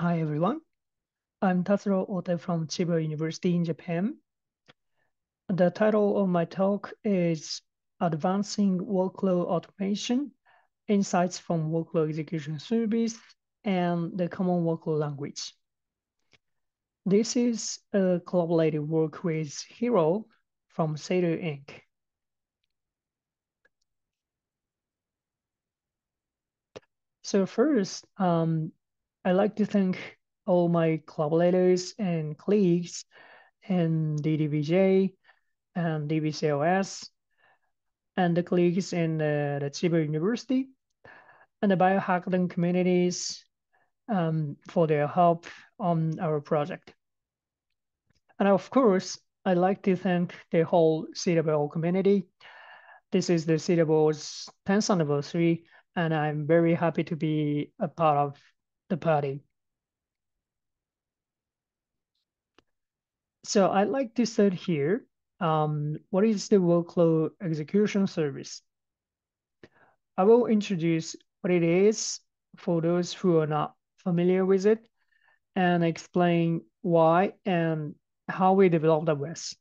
Hi, everyone. I'm Tazro Ohta from Chiba University in Japan. The title of my talk is Advancing Workflow Automation, Insights from Workflow Execution Service, and the Common Workflow Language. This is a collaborative work with Hiro from Sator Inc. So first, um, I'd like to thank all my collaborators and colleagues in DDBJ and DBCLS and the colleagues in uh, the Chiba University and the biohackathon communities um, for their help on our project. And of course, I'd like to thank the whole CWL community. This is the CWL's 10th anniversary, and I'm very happy to be a part of the party. So I'd like to start here. Um, what is the workflow execution service? I will introduce what it is for those who are not familiar with it and explain why and how we developed the WES.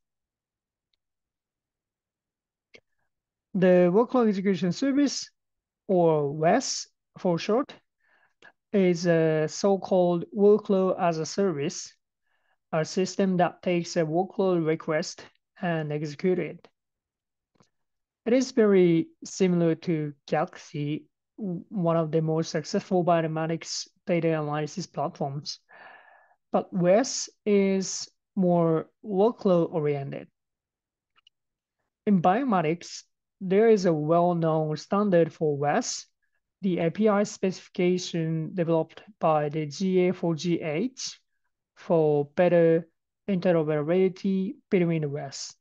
The workflow execution service, or WES for short, is a so-called workload as a service, a system that takes a workload request and executes it. It is very similar to Galaxy, one of the most successful bioinformatics data analysis platforms. But WES is more workload oriented. In bioinformatics, there is a well-known standard for WES, the API specification developed by the GA4GH for better interoperability between the WES.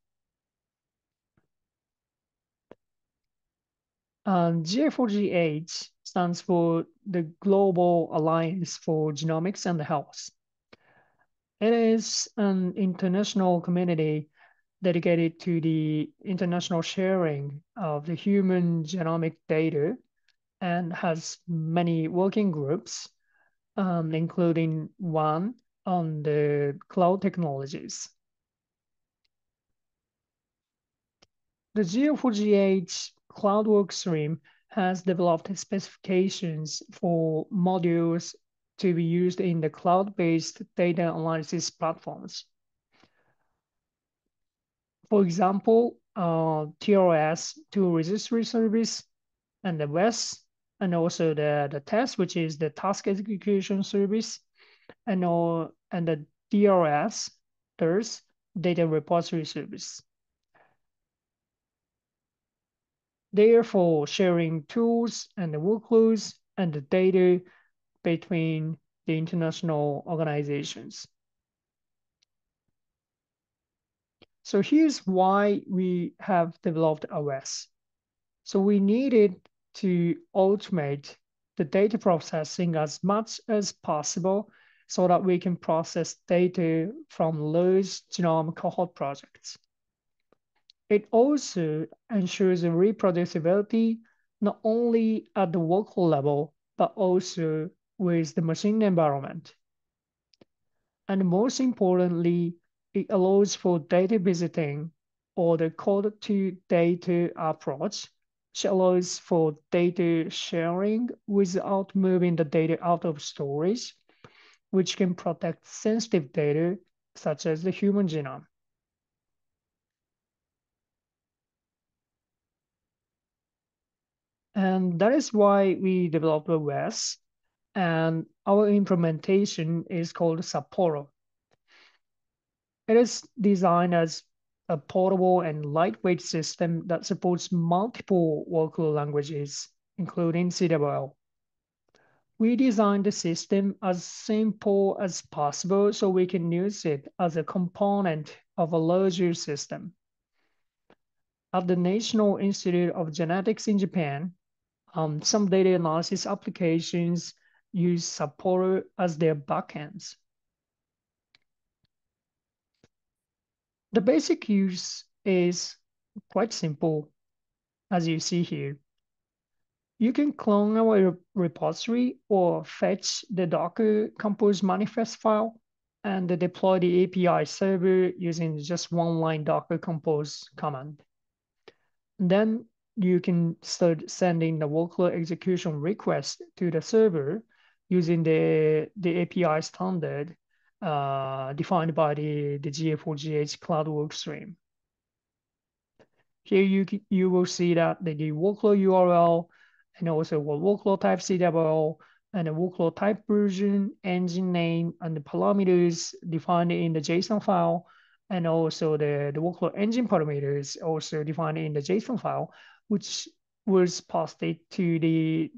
Um, and GA4GH stands for the Global Alliance for Genomics and Health. It is an international community dedicated to the international sharing of the human genomic data and has many working groups, um, including one on the cloud technologies. The GA4GH cloud workstream has developed specifications for modules to be used in the cloud-based data analysis platforms. For example, uh, TRS tool registry service and the WES and also the, the TES, which is the task execution service, and, all, and the DRS, DRS, data repository service. Therefore, sharing tools and the workloads and the data between the international organizations. So here's why we have developed WES. So we needed to automate the data processing as much as possible so that we can process data from large genome cohort projects. It also ensures reproducibility not only at the workload level, but also with the machine environment. And most importantly, it allows for data visiting or the code to data approach allows for data sharing without moving the data out of storage, which can protect sensitive data such as the human genome. And that is why we developed WES, and our implementation is called Sapporo. It is designed as a portable and lightweight system that supports multiple workflow languages, including CWL. We designed the system as simple as possible so we can use it as a component of a larger system. At the National Institute of Genetics in Japan, um, some data analysis applications use Sapporo as their backends. The basic use is quite simple, as you see here. you can clone our repository or fetch the Docker Compose manifest file and deploy the API server using just one line Docker Compose command. Then you can start sending the workload execution request to the server using the, the API standard uh, defined by the, the GA4GH Cloud Workstream. Here you, you will see that the, the workload URL and also what workload type CWL and the workload type version, engine name, and the parameters defined in the JSON file, and also the, the workload engine parameters also defined in the JSON file, which was posted to the,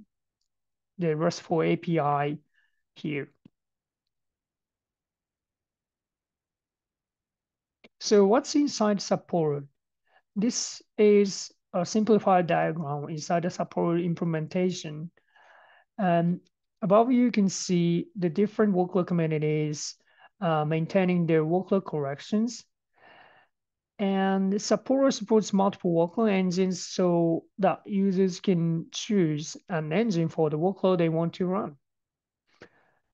the RESTful API here. So what's inside Sapporo? This is a simplified diagram inside the Sapporo implementation. And above you can see the different workload communities uh, maintaining their workload corrections. And Sapporo supports multiple workload engines so that users can choose an engine for the workload they want to run.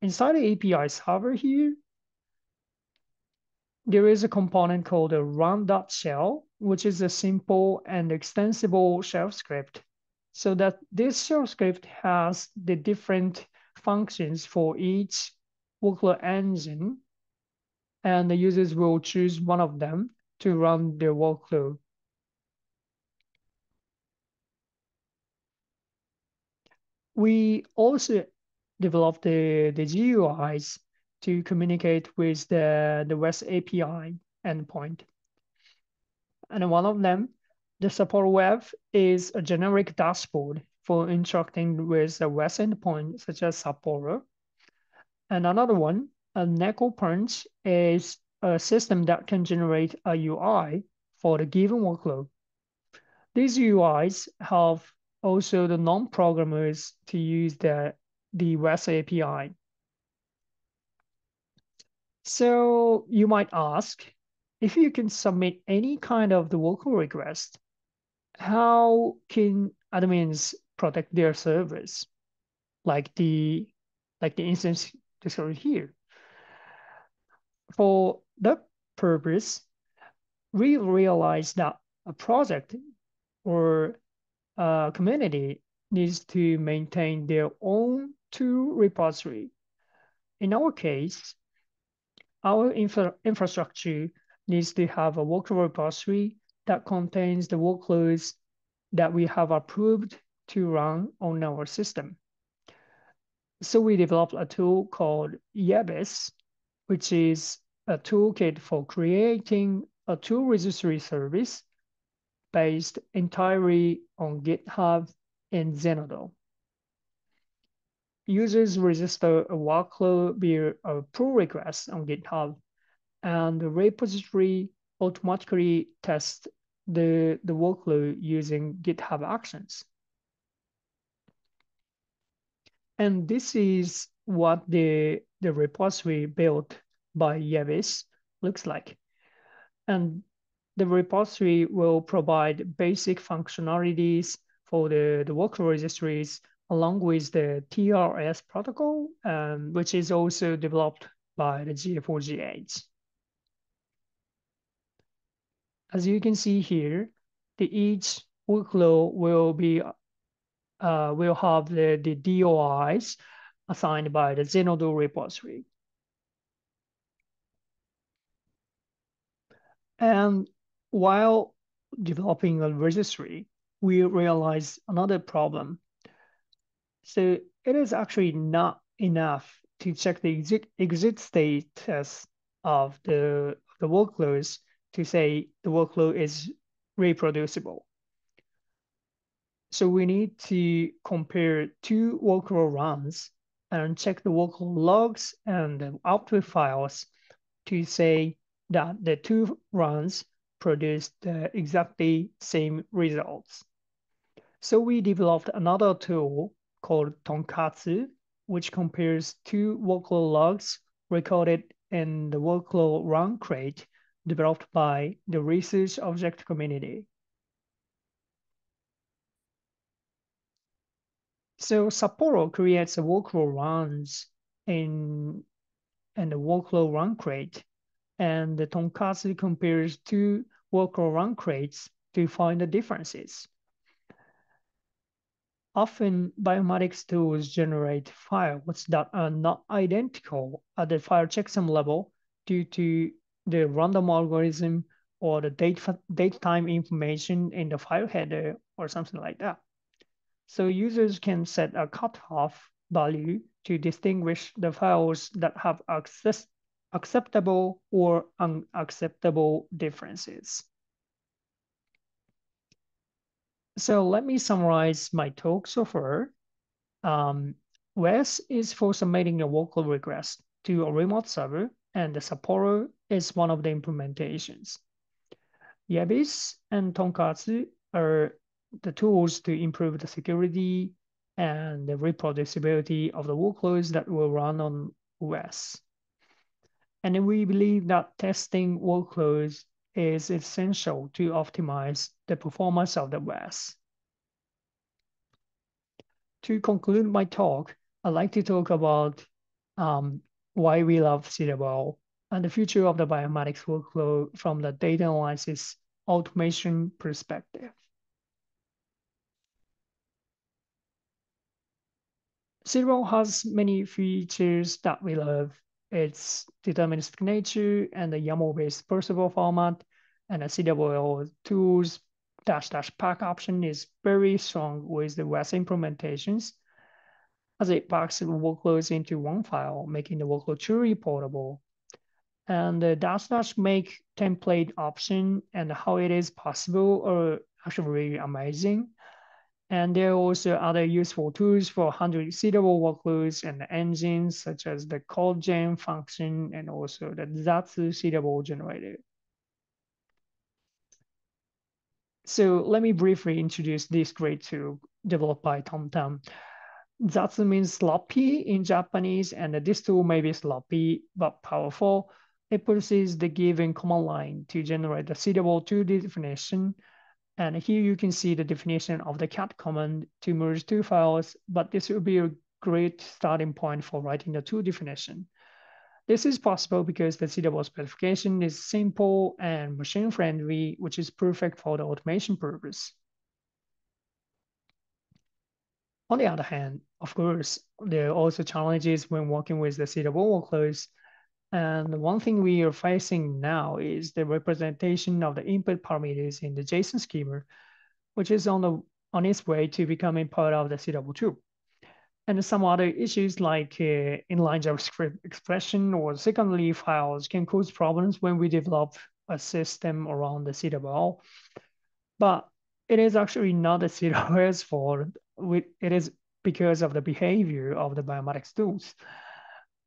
Inside the API server here, there is a component called a run.shell, which is a simple and extensible shell script. So that this shell script has the different functions for each workload engine, and the users will choose one of them to run their workload. We also developed the, the GUIs to communicate with the, the REST API endpoint. And one of them, the Sapporo web, is a generic dashboard for interacting with the REST endpoint such as Sapporo. And another one, a Neko Punch, is a system that can generate a UI for the given workload. These UIs have also the non-programmers to use the, the REST API. So you might ask, if you can submit any kind of the workload request, how can admins protect their servers? Like the like the instance described here. For that purpose, we realize that a project or a community needs to maintain their own tool repository. In our case, our infra infrastructure needs to have a workload repository that contains the workloads that we have approved to run on our system. So we developed a tool called Yevis, which is a toolkit for creating a tool registry service based entirely on GitHub and Zenodo users register a workload via a pull request on GitHub, and the repository automatically tests the, the workload using GitHub Actions. And this is what the, the repository built by Yevis looks like. And the repository will provide basic functionalities for the, the workload registries along with the TRS protocol, um, which is also developed by the GA4GH. As you can see here, the each workload will be uh, will have the, the DOIs assigned by the Zenodo repository. And while developing a registry, we realized another problem so it is actually not enough to check the exit, exit status of the, the workloads to say the workload is reproducible. So we need to compare two workload runs and check the workload logs and the output files to say that the two runs produce the exactly same results. So we developed another tool called Tonkaz, which compares two workload logs recorded in the workflow run crate developed by the research object community. So Sapporo creates a workflow runs in and the workflow run crate, and the Tonkaz compares two workflow run crates to find the differences. Often bioinformatics tools generate files that are uh, not identical at the file checksum level due to the random algorithm or the date, date time information in the file header or something like that. So users can set a cutoff value to distinguish the files that have access, acceptable or unacceptable differences. So let me summarize my talk so far. Um, WES is for submitting a workload request to a remote server, and the Sapporo is one of the implementations. Yevis and Tonkaz are the tools to improve the security and the reproducibility of the workloads that will run on WES. And we believe that testing workloads is essential to optimize the performance of the WES. To conclude my talk, I'd like to talk about um, why we love CWL and the future of the bioinformatics workflow from the data analysis automation perspective. CWL has many features that we love. Its deterministic nature and the YAML-based parsable format and the CWL tools dash dash pack option is very strong with the WES implementations as it packs workloads into one file, making the workload truly portable. And the dash dash make template option and how it is possible are actually really amazing. And there are also other useful tools for 100 CWL workloads and engines such as the CodeGen function and also the Zatsu CWL generator. So let me briefly introduce this great tool developed by tom-tan. Zatsu means sloppy in Japanese, and this tool may be sloppy but powerful. It possesses the given command line to generate the CWL 2D definition and here you can see the definition of the cat command to merge two files, but this will be a great starting point for writing the tool definition. This is possible because the CWL specification is simple and machine friendly, which is perfect for the automation purpose. On the other hand, of course, there are also challenges when working with the CWL workloads and one thing we are facing now is the representation of the input parameters in the JSON schema, which is on the on its way to becoming part of the CW2. And some other issues like uh, inline JavaScript expression or secondary files can cause problems when we develop a system around the CWL. But it is actually not the CWL's fault. It is because of the behavior of the bioinformatics tools.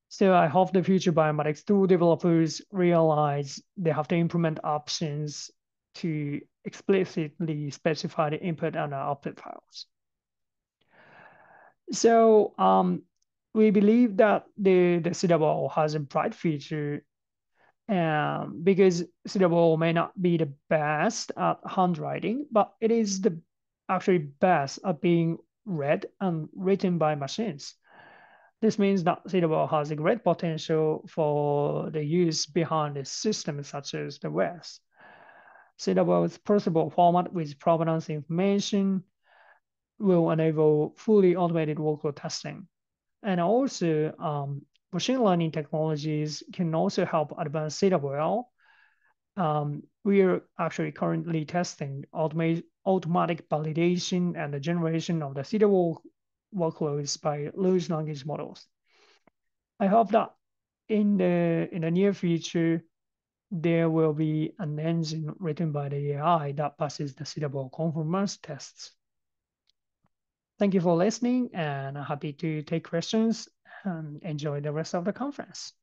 So I hope the future bioinformatics tool developers realize they have to implement options to explicitly specify the input and output files. So um, we believe that the, the CWL has a bright future um, because CWL may not be the best at handwriting, but it is the actually best at being read and written by machines. This means that CWL has a great potential for the use behind the systems such as the WES. CWL's parsable format with provenance information will enable fully automated workload testing. And also, um, machine learning technologies can also help advance CWL. Um, we are actually currently testing automatic validation and the generation of the CWL workloads by large language models. I hope that in the in the near future, there will be an engine written by the AI that passes the CWL conformance tests. Thank you for listening and I'm happy to take questions and enjoy the rest of the conference.